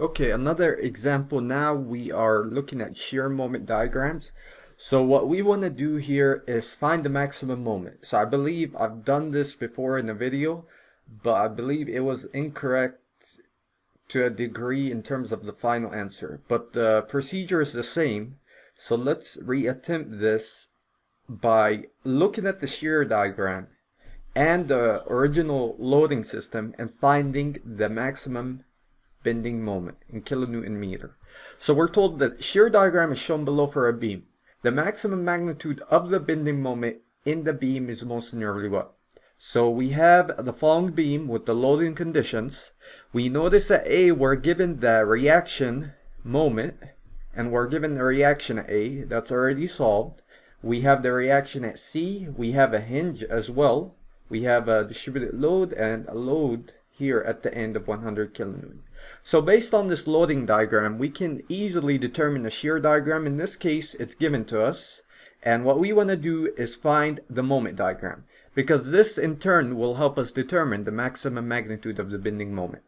Okay, another example now we are looking at shear moment diagrams. So what we want to do here is find the maximum moment. So I believe I've done this before in a video, but I believe it was incorrect to a degree in terms of the final answer. But the procedure is the same. So let's reattempt this by looking at the shear diagram and the original loading system and finding the maximum bending moment in kilonewton meter. So we're told that shear diagram is shown below for a beam. The maximum magnitude of the bending moment in the beam is most nearly what? So we have the following beam with the loading conditions. We notice that A we're given the reaction moment and we're given the reaction at A. That's already solved. We have the reaction at C. We have a hinge as well. We have a distributed load and a load here at the end of 100 kilonewton. So based on this loading diagram, we can easily determine the shear diagram. In this case, it's given to us. And what we want to do is find the moment diagram because this in turn will help us determine the maximum magnitude of the bending moment.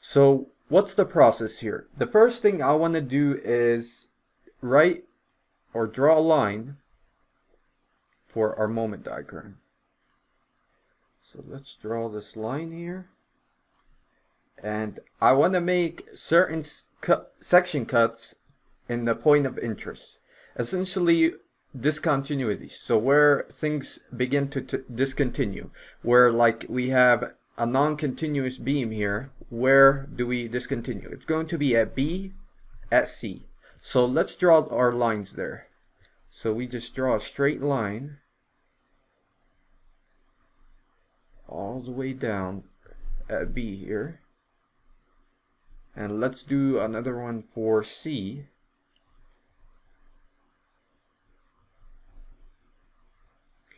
So what's the process here? The first thing I want to do is write or draw a line for our moment diagram. So let's draw this line here and I want to make certain section cuts in the point of interest. Essentially discontinuities. So where things begin to discontinue, where like we have a non-continuous beam here, where do we discontinue? It's going to be at B, at C. So let's draw our lines there. So we just draw a straight line all the way down at B here. And let's do another one for C.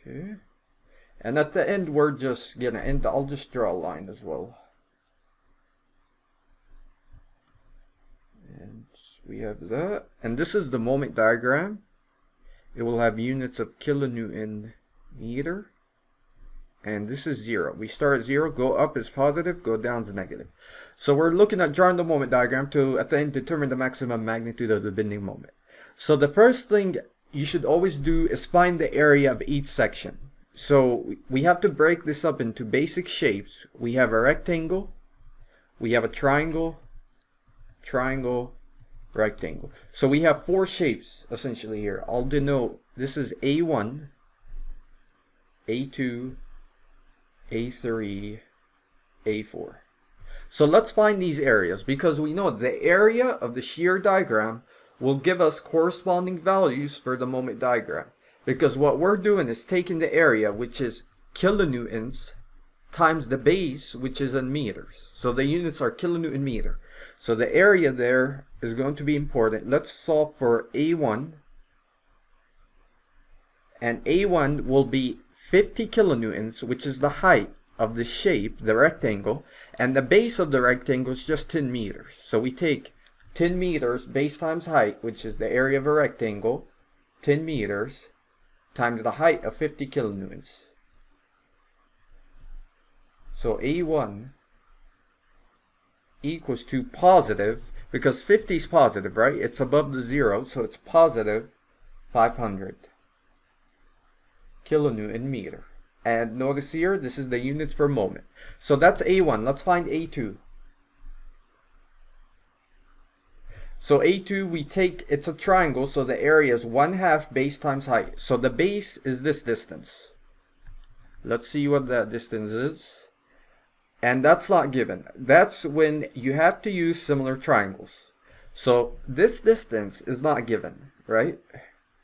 Okay. And at the end, we're just gonna end. I'll just draw a line as well. And we have that. And this is the moment diagram. It will have units of kilonewton meter. And this is zero. We start at zero, go up is positive, go down is negative. So we're looking at drawing the moment diagram to at the end determine the maximum magnitude of the bending moment. So the first thing you should always do is find the area of each section. So we have to break this up into basic shapes. We have a rectangle, we have a triangle, triangle, rectangle. So we have four shapes essentially here. I'll denote this is A1, A2, A3, A4. So let's find these areas because we know the area of the shear diagram will give us corresponding values for the moment diagram. Because what we're doing is taking the area, which is kilonewtons, times the base, which is in meters. So the units are kilonewton meter. So the area there is going to be important. Let's solve for A1. And A1 will be 50 kilonewtons, which is the height of the shape, the rectangle, and the base of the rectangle is just 10 meters. So we take 10 meters base times height, which is the area of a rectangle, 10 meters, times the height of 50 kilonewtons. So A1 equals to positive, because 50 is positive, right? It's above the zero, so it's positive 500 kilonewton meter. And notice here, this is the units per moment. So that's A1. Let's find A2. So A2, we take, it's a triangle, so the area is 1 half base times height. So the base is this distance. Let's see what that distance is. And that's not given. That's when you have to use similar triangles. So this distance is not given, right?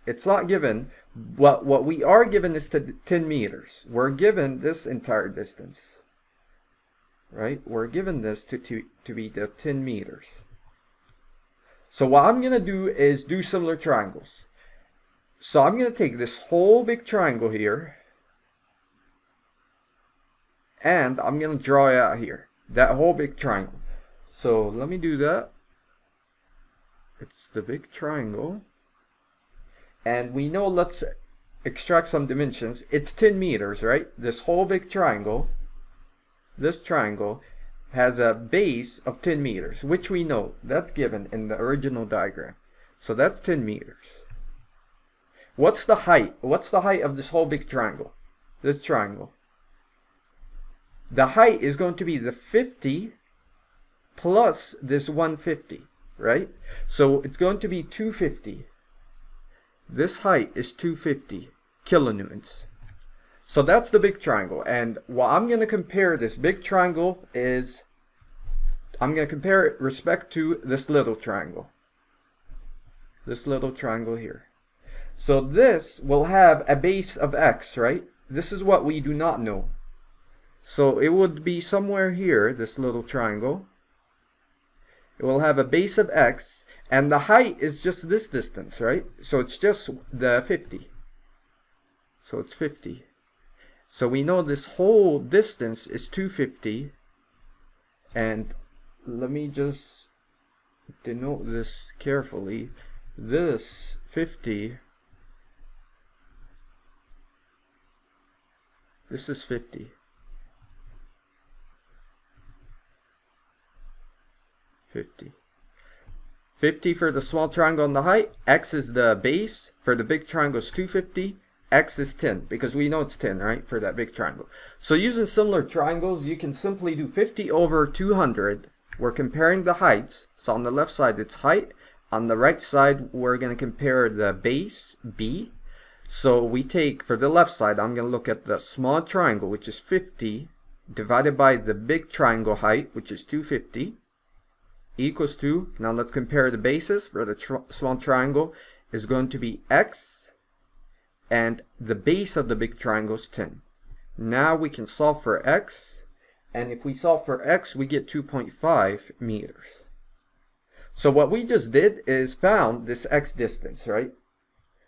It's not given, what, what we are given is to 10 meters. We're given this entire distance. Right? We're given this to, to, to be the 10 meters. So what I'm going to do is do similar triangles. So I'm going to take this whole big triangle here. And I'm going to draw it out here. That whole big triangle. So let me do that. It's the big triangle and we know let's extract some dimensions it's 10 meters right this whole big triangle this triangle has a base of 10 meters, which we know that's given in the original diagram. So that's 10 meters. What's the height? What's the height of this whole big triangle? This triangle. The height is going to be the 50 plus this 150, right? So it's going to be 250. This height is 250 kilonewtons. So that's the big triangle. And what I'm going to compare this big triangle is, I'm going to compare it respect to this little triangle. This little triangle here. So this will have a base of x, right? This is what we do not know. So it would be somewhere here, this little triangle. It will have a base of x, and the height is just this distance, right? So it's just the 50. So it's 50. So we know this whole distance is 250. And let me just denote this carefully. This 50, this is 50. 50. 50 for the small triangle on the height. X is the base. For the big triangle is 250 x is 10 because we know it's 10 right for that big triangle so using similar triangles you can simply do 50 over 200 we're comparing the heights so on the left side it's height on the right side we're going to compare the base b so we take for the left side I'm going to look at the small triangle which is 50 divided by the big triangle height which is 250 equals to now let's compare the bases for the tr small triangle is going to be x and the base of the big triangle is 10. Now we can solve for x, and if we solve for x, we get 2.5 meters. So what we just did is found this x distance, right?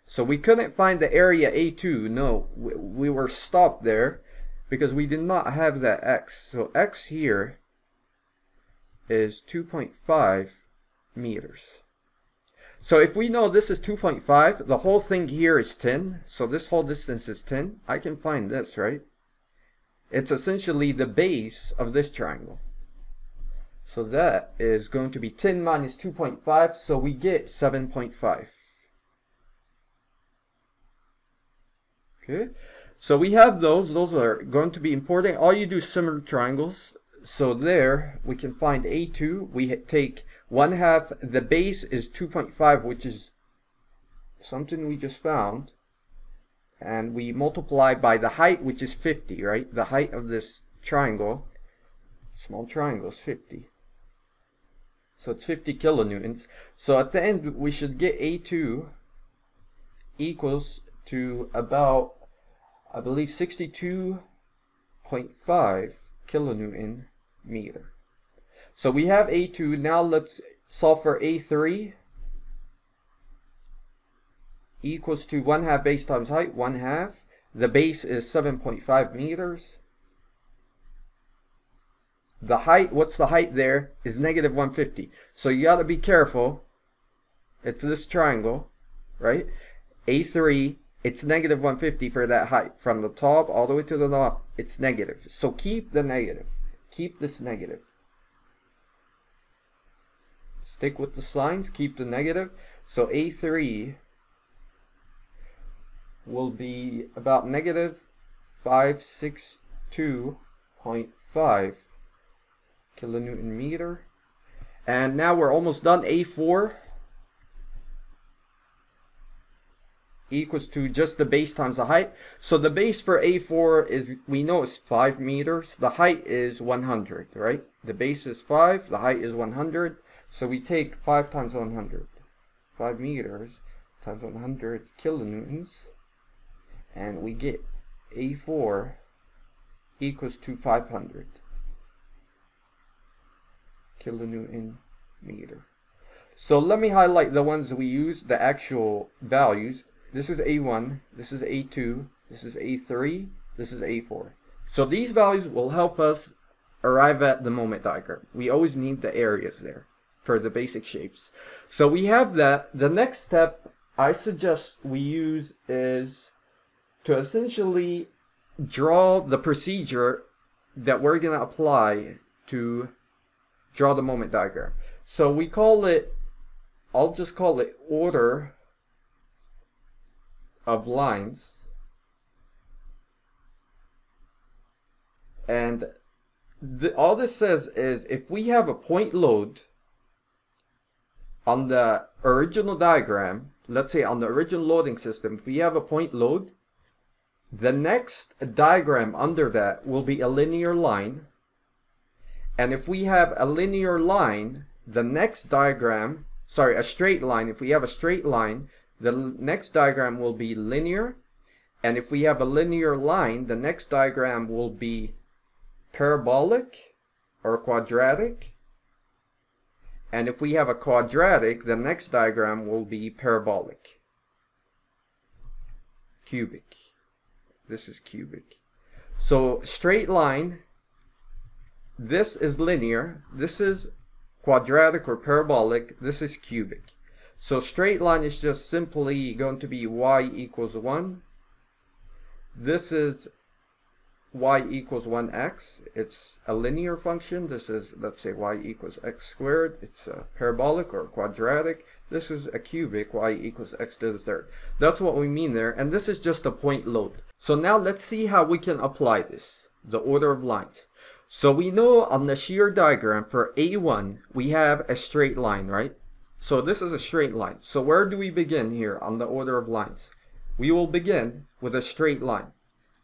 So we couldn't find the area A2, no, we were stopped there because we did not have that x. So x here is 2.5 meters. So if we know this is 2.5, the whole thing here is 10, so this whole distance is 10, I can find this, right? It's essentially the base of this triangle. So that is going to be 10 minus 2.5, so we get 7.5. Okay, so we have those. Those are going to be important. All you do similar triangles. So there, we can find A2. We take 1 half, the base is 2.5, which is something we just found. And we multiply by the height, which is 50, right? The height of this triangle, small triangle, is 50. So it's 50 kilonewtons. So at the end, we should get A2 equals to about, I believe, 62.5 kilonewton meter. So we have A2. Now let's solve for A3 equals to 1 half base times height, 1 half. The base is 7.5 meters. The height, what's the height there, is negative 150. So you got to be careful. It's this triangle, right? A3, it's negative 150 for that height. From the top all the way to the top, it's negative. So keep the negative. Keep this negative stick with the signs, keep the negative. So A3 will be about negative 562.5 kilonewton meter. And now we're almost done. A4 equals to just the base times the height. So the base for A4 is, we know is 5 meters. The height is 100, right? The base is 5, the height is 100. So we take 5 times 100, 5 meters times 100 kilonewtons, and we get A4 equals to 500 kilonewton meter. So let me highlight the ones we use, the actual values. This is A1, this is A2, this is A3, this is A4. So these values will help us arrive at the moment diagram. We always need the areas there for the basic shapes. So we have that. The next step I suggest we use is to essentially draw the procedure that we're going to apply to draw the moment diagram. So we call it, I'll just call it order of lines. And the, all this says is if we have a point load on the original diagram, let's say on the original loading system, if we have a point load, the next diagram under that will be a linear line. And if we have a linear line, the next diagram, sorry, a straight line, if we have a straight line, the next diagram will be linear. And if we have a linear line, the next diagram will be parabolic or quadratic. And if we have a quadratic, the next diagram will be parabolic. Cubic. This is cubic. So straight line, this is linear, this is quadratic or parabolic, this is cubic. So straight line is just simply going to be y equals 1. This is y equals 1x. It's a linear function. This is, let's say, y equals x squared. It's a parabolic or quadratic. This is a cubic, y equals x to the third. That's what we mean there. And this is just a point load. So now let's see how we can apply this, the order of lines. So we know on the shear diagram for A1, we have a straight line, right? So this is a straight line. So where do we begin here on the order of lines? We will begin with a straight line.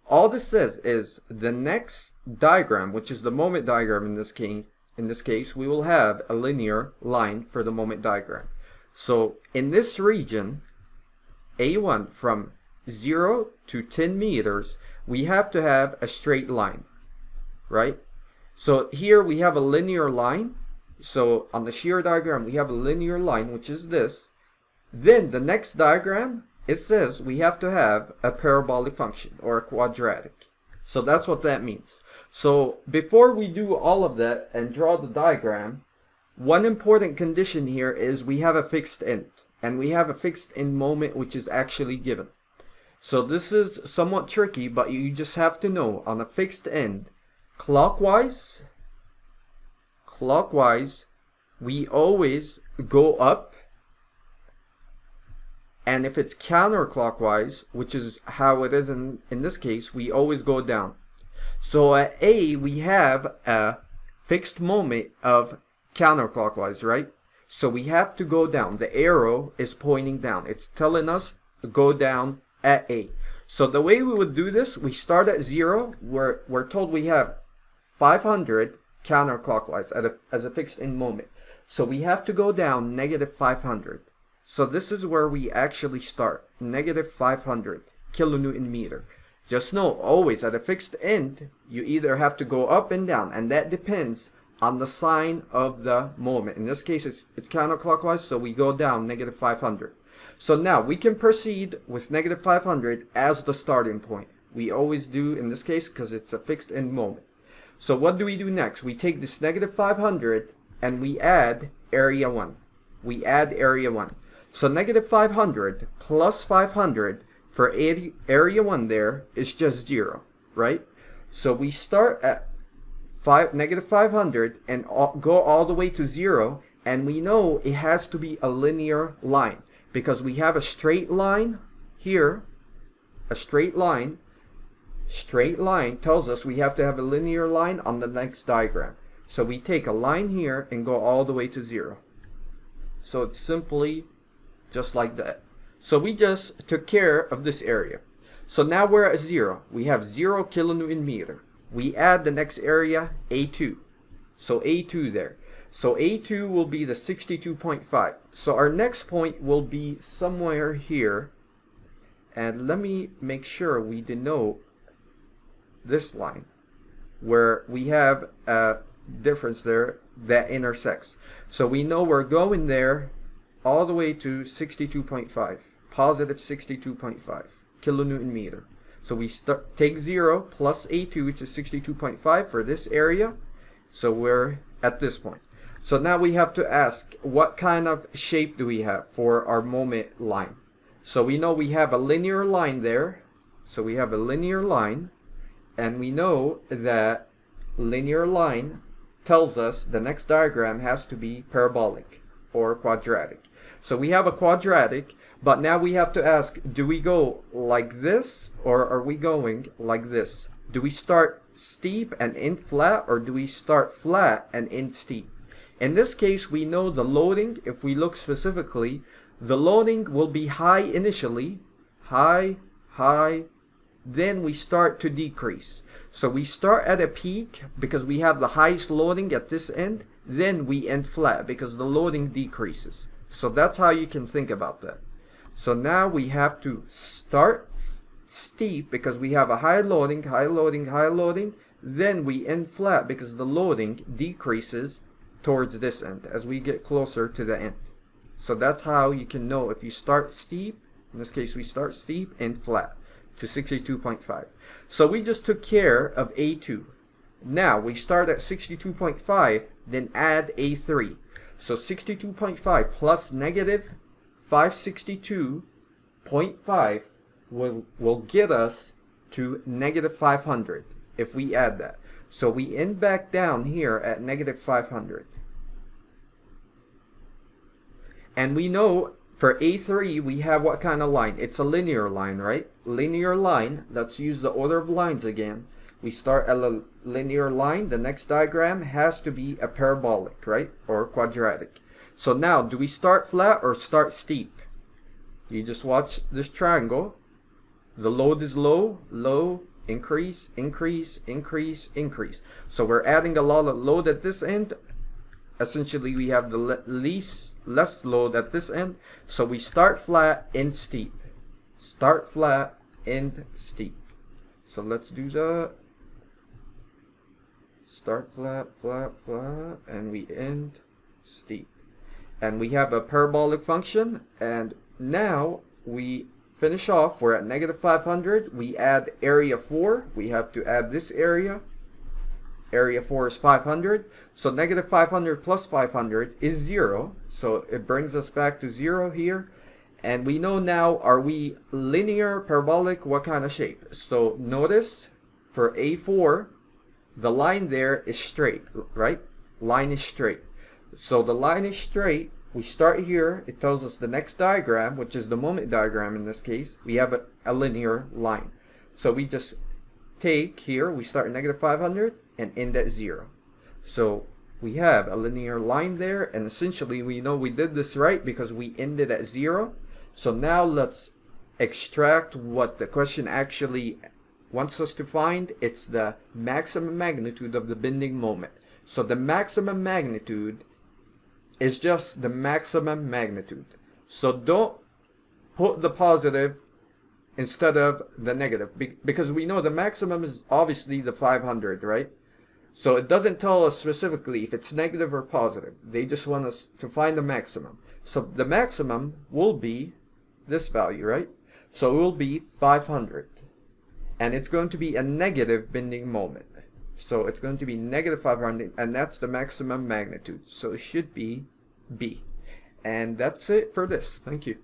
All this says is the next diagram, which is the moment diagram in this case, in this case, we will have a linear line for the moment diagram. So in this region, A1 from 0 to 10 meters, we have to have a straight line, right? So here we have a linear line. So on the shear diagram, we have a linear line, which is this. Then the next diagram, it says we have to have a parabolic function or a quadratic. So that's what that means. So before we do all of that and draw the diagram, one important condition here is we have a fixed end and we have a fixed end moment which is actually given. So this is somewhat tricky, but you just have to know on a fixed end, clockwise, clockwise, we always go up and if it's counterclockwise, which is how it is in, in this case, we always go down. So at A, we have a fixed moment of counterclockwise, right? So we have to go down. The arrow is pointing down. It's telling us go down at A. So the way we would do this, we start at zero. We're, we're told we have 500 counterclockwise at a, as a fixed end moment. So we have to go down negative 500. So this is where we actually start, negative 500 kilonewton meter. Just know, always at a fixed end, you either have to go up and down, and that depends on the sign of the moment. In this case, it's, it's counterclockwise, so we go down negative 500. So now we can proceed with negative 500 as the starting point. We always do in this case because it's a fixed end moment. So what do we do next? We take this negative 500 and we add area 1. We add area 1. So negative 500 plus 500 for area 1 there is just 0, right? So we start at five, negative 500 and all, go all the way to 0 and we know it has to be a linear line because we have a straight line here, a straight line, straight line tells us we have to have a linear line on the next diagram. So we take a line here and go all the way to 0. So it's simply just like that. So we just took care of this area. So now we're at zero. We have zero kilonewton meter. We add the next area, A2. So A2 there. So A2 will be the 62.5. So our next point will be somewhere here. And let me make sure we denote this line where we have a difference there that intersects. So we know we're going there all the way to 62.5, positive 62.5 kilonewton meter. So we start, take 0 plus A2, which is 62.5 for this area. So we're at this point. So now we have to ask, what kind of shape do we have for our moment line? So we know we have a linear line there. So we have a linear line. And we know that linear line tells us the next diagram has to be parabolic or quadratic. So we have a quadratic, but now we have to ask, do we go like this or are we going like this? Do we start steep and end flat or do we start flat and end steep? In this case, we know the loading, if we look specifically, the loading will be high initially, high, high, then we start to decrease. So we start at a peak because we have the highest loading at this end, then we end flat because the loading decreases. So that's how you can think about that. So now we have to start steep because we have a high loading, high loading, high loading, then we end flat because the loading decreases towards this end as we get closer to the end. So that's how you can know if you start steep, in this case we start steep and flat to 62.5. So we just took care of A2. Now we start at 62.5, then add A3. So 62.5 plus negative 562.5 will, will get us to negative 500 if we add that. So we end back down here at negative 500. And we know for A3, we have what kind of line? It's a linear line, right? Linear line, let's use the order of lines again. We start at a linear line. The next diagram has to be a parabolic, right? Or quadratic. So now, do we start flat or start steep? You just watch this triangle. The load is low, low, increase, increase, increase, increase. So we're adding a lot of load at this end, essentially we have the least less load at this end so we start flat and steep. Start flat and steep. So let's do that start flat flat flat and we end steep. And we have a parabolic function and now we finish off. We're at negative 500 we add area 4 we have to add this area area 4 is 500 so negative 500 plus 500 is 0 so it brings us back to 0 here. And we know now are we linear parabolic what kind of shape? So notice for a4 the line there is straight right? Line is straight. So the line is straight. We start here. It tells us the next diagram which is the moment diagram in this case. We have a, a linear line. So we just take here, we start at negative 500 and end at 0. So we have a linear line there, and essentially we know we did this right because we ended at 0. So now let's extract what the question actually wants us to find. It's the maximum magnitude of the bending moment. So the maximum magnitude is just the maximum magnitude. So don't put the positive instead of the negative. Be because we know the maximum is obviously the 500 right? So it doesn't tell us specifically if it's negative or positive. They just want us to find the maximum. So the maximum will be this value right? So it will be 500 and it's going to be a negative bending moment. So it's going to be negative 500 and that's the maximum magnitude. So it should be B. And that's it for this. Thank you